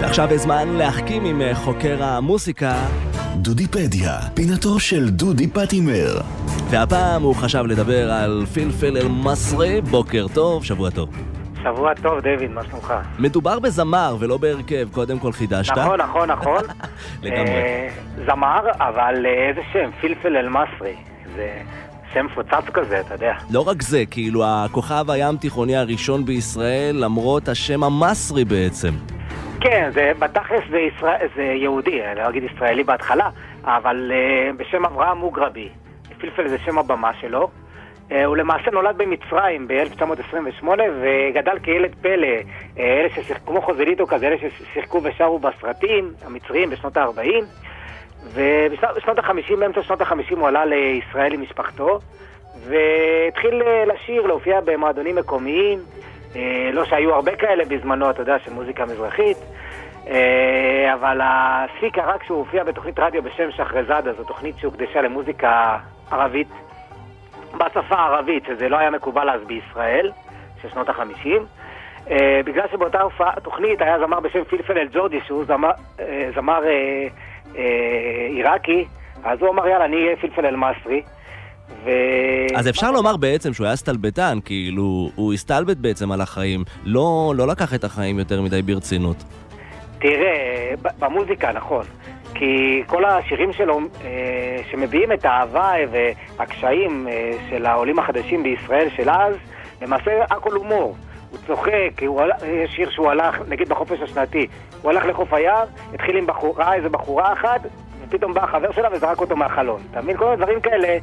ועכשיו הזמן להחכים עם אה, חוקר המוסיקה. דודיפדיה, פינתו של דודי פטימר. והפעם הוא חשב לדבר על פלפל אל-מסרי, בוקר טוב, שבוע טוב. שבוע טוב, דיוויד, מה שלומך? מדובר בזמר ולא בהרכב, קודם כל חידשת. נכון, נכון, נכון. לגמרי. אה, זמר, אבל אה, איזה שם, פלפל אל-מסרי. זה שם מפוצץ כזה, אתה יודע. לא רק זה, כאילו הכוכב הים תיכוני הראשון בישראל, למרות השם המסרי בעצם. כן, זה בתכלס זה, ישראל, זה יהודי, אני לא אגיד ישראלי בהתחלה, אבל uh, בשם אברהם מוגרבי. פלפל זה שם הבמה שלו. Uh, הוא למעשה נולד במצרים ב-1928 וגדל כילד פלא, uh, אלה ששיחקו, כמו חוזליטו כזה, אלה ששיחקו ושרו בסרטים המצריים בשנות ה-40. ובשנות ה-50, באמצע שנות ה-50 הוא עלה לישראל עם משפחתו, והתחיל לשיר, להופיע במועדונים מקומיים. אה, לא שהיו הרבה כאלה בזמנו, אתה יודע, של מוזיקה מזרחית, אה, אבל השיא קרה כשהוא הופיע בתוכנית רדיו בשם שחרזאדה, זו תוכנית שהוקדשה למוזיקה ערבית, בשפה הערבית, שזה לא היה מקובל אז בישראל, של שנות החמישים. Uh, בגלל שבאותה הופעה, תוכנית היה זמר בשם פילפל אל-ג'ורדי, שהוא זמר, uh, זמר uh, uh, עיראקי, אז הוא אמר, יאללה, אני אהיה פילפל אל-מסרי. ו... אז אפשר לומר בעצם שהוא היה סטלבטן, כאילו, הוא הסתלבט בעצם על החיים, לא, לא לקח את החיים יותר מדי ברצינות. תראה, במוזיקה, נכון. כי כל השירים שלו אה, שמביעים את האהבה והקשיים אה, של העולים החדשים בישראל של אז, למעשה הכל הומור. הוא צוחק, הוא הלך, יש שיר שהוא הלך, נגיד בחופש השנתי, הוא הלך לחוף היער, התחיל עם בחורה, איזה בחורה אחת, ופתאום בא החבר שלה וזרק אותו מהחלון. אתה מבין? כל הדברים כאלה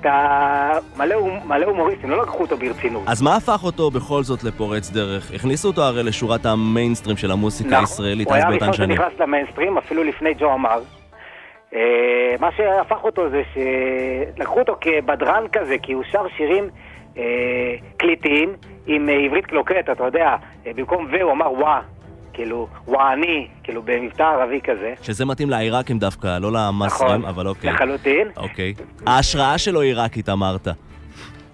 אתה מלא, מלא הומוריסטים, לא לקחו אותו ברצינות. אז מה הפך אותו בכל זאת לפורץ דרך? הכניסו אותו הרי לשורת המיינסטרים של המוסיקה נכון, הישראלית אז באותן שנים. הוא היה הראשון שנכנס למיינסטרים, אפילו לפני ג'ו אמר. אה, מה שהפך אותו זה שלקחו אותו כבדרן כזה, כי הוא שר שירים אה, קליטיים עם עברית קלוקט, אתה יודע, אה, במקום ו הוא אמר וואה. כאילו, וואני, כאילו במבטא ערבי כזה. שזה מתאים לעיראקים דווקא, לא למסרים, נכון, אבל אוקיי. לחלוטין. אוקיי. ההשראה שלו עיראקית, אמרת.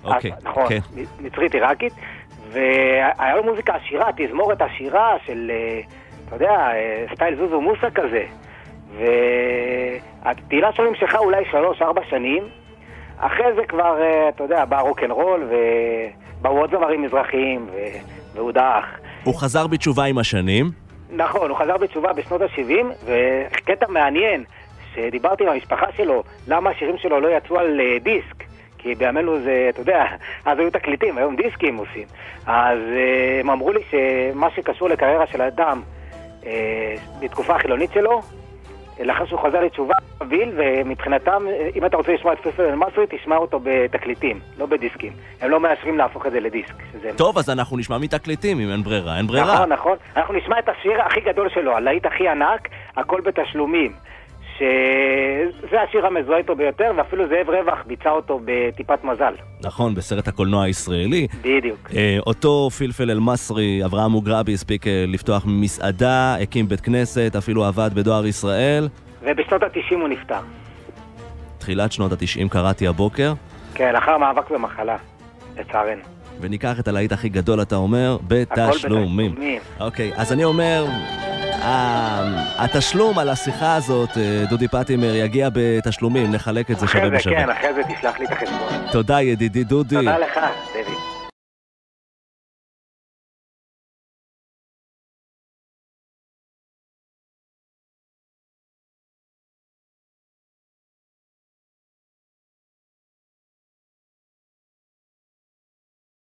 אוקיי. נכון, כן. מצרית עיראקית, והיה לו מוזיקה עשירה, תזמורת עשירה של, אה, אתה יודע, אה, סטייל זוזו מוסה כזה. והתהילה שלו נמשכה אולי שלוש-ארבע שנים. אחרי זה כבר, אה, אתה יודע, בא רוקנרול ובאו עוד זמרים מזרחיים והוא דח. הוא חזר בתשובה עם השנים. נכון, הוא חזר בתשובה בשנות ה-70, וקטע מעניין, שדיברתי עם המשפחה שלו, למה השירים שלו לא יצאו על uh, דיסק. כי בימינו זה, אתה יודע, אז היו תקליטים, היום דיסקים עושים. אז uh, הם אמרו לי שמה שקשור לקריירה של אדם uh, בתקופה החילונית שלו, לאחר שהוא חזר לתשובה, ויל, ומבחינתם, אם אתה רוצה לשמוע את פספל אל-מסרי, תשמע אותו בתקליטים, לא בדיסקים. הם לא מאשרים להפוך את זה לדיסק. טוב, אז אנחנו נשמע מתקליטים, אם אין ברירה, אין ברירה. נכון, נכון. אנחנו נשמע את השיר הכי גדול שלו, הלהיט הכי ענק, הכל בתשלומים. שזה השיר המזוהה איתו ביותר, ואפילו זאב רווח ביצע אותו בטיפת מזל. נכון, בסרט הקולנוע הישראלי. בדיוק. אה, אותו פלפל אל-מסרי, אברהם מוגרבי, הספיק אה, לפתוח מסעדה, הקים בית כנסת, אפילו עבד בדואר ישראל. ובשנות ה-90 הוא נפטר. תחילת שנות ה-90 קראתי הבוקר. כן, לאחר מאבק במחלה, לצערנו. וניקח את הלהיט הכי גדול, אתה אומר, בתשלומים. הכל בתשלומים. אוקיי, אז אני אומר, התשלום על השיחה הזאת, אה, דודי פטימר, יגיע בתשלומים, נחלק את זה שווה בשווה. אחרי זה, כן, אחרי זה תשלח לי את החשבון. תודה, ידידי דודי. תודה לך, דבי.